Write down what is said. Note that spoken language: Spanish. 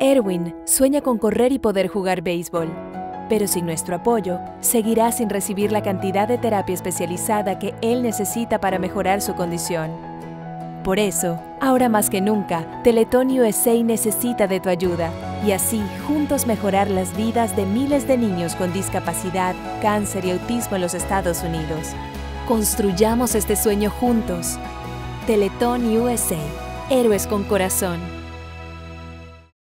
Erwin sueña con correr y poder jugar béisbol, pero sin nuestro apoyo, seguirá sin recibir la cantidad de terapia especializada que él necesita para mejorar su condición. Por eso, ahora más que nunca, Teletón USA necesita de tu ayuda y así juntos mejorar las vidas de miles de niños con discapacidad, cáncer y autismo en los Estados Unidos. Construyamos este sueño juntos. Teletón USA. Héroes con corazón.